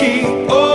Oh.